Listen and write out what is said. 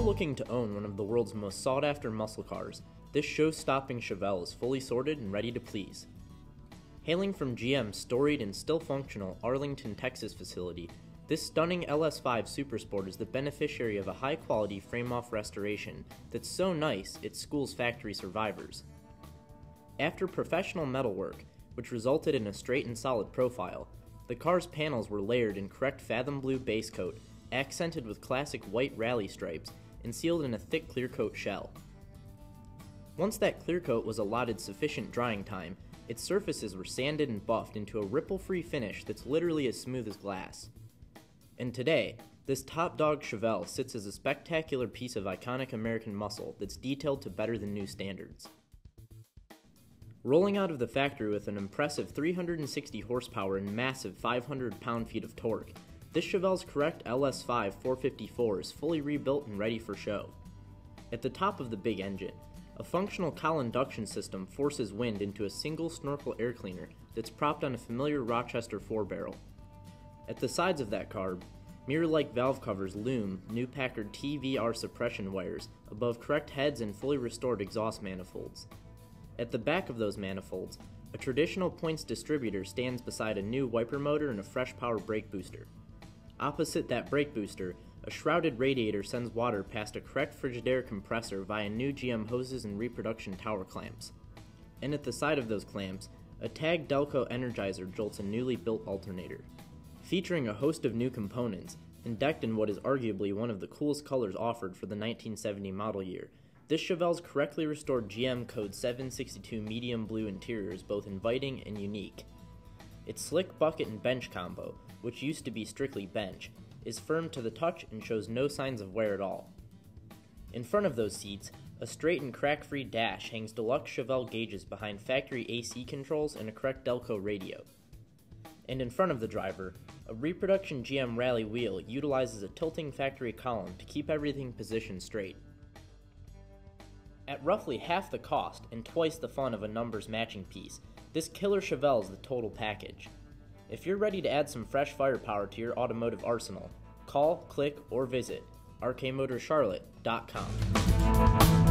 looking to own one of the world's most sought after muscle cars, this show stopping Chevelle is fully sorted and ready to please. Hailing from GM's storied and still functional Arlington, Texas facility, this stunning LS5 Supersport is the beneficiary of a high quality frame off restoration that's so nice it schools factory survivors. After professional metalwork, which resulted in a straight and solid profile, the car's panels were layered in correct Fathom Blue base coat accented with classic white rally stripes, and sealed in a thick clear coat shell. Once that clear coat was allotted sufficient drying time, its surfaces were sanded and buffed into a ripple-free finish that's literally as smooth as glass. And today, this top dog Chevelle sits as a spectacular piece of iconic American muscle that's detailed to better than new standards. Rolling out of the factory with an impressive 360 horsepower and massive 500 pound-feet of torque, this Chevelle's correct LS5 454 is fully rebuilt and ready for show. At the top of the big engine, a functional cowl induction system forces wind into a single snorkel air cleaner that's propped on a familiar Rochester 4 barrel. At the sides of that carb, mirror-like valve covers loom new Packard TVR suppression wires above correct heads and fully restored exhaust manifolds. At the back of those manifolds, a traditional points distributor stands beside a new wiper motor and a fresh power brake booster. Opposite that brake booster, a shrouded radiator sends water past a correct Frigidaire compressor via new GM hoses and reproduction tower clamps. And at the side of those clamps, a TAG Delco Energizer jolts a newly built alternator. Featuring a host of new components, and decked in what is arguably one of the coolest colors offered for the 1970 model year, this Chevelle's correctly restored GM Code 762 medium blue interior is both inviting and unique. Its slick bucket and bench combo, which used to be strictly bench, is firm to the touch and shows no signs of wear at all. In front of those seats, a straight and crack-free dash hangs deluxe Chevelle gauges behind factory AC controls and a correct Delco radio. And in front of the driver, a reproduction GM rally wheel utilizes a tilting factory column to keep everything positioned straight. At roughly half the cost and twice the fun of a numbers matching piece, this killer Chevelle is the total package. If you're ready to add some fresh firepower to your automotive arsenal, call, click, or visit rkmotorcharlotte.com.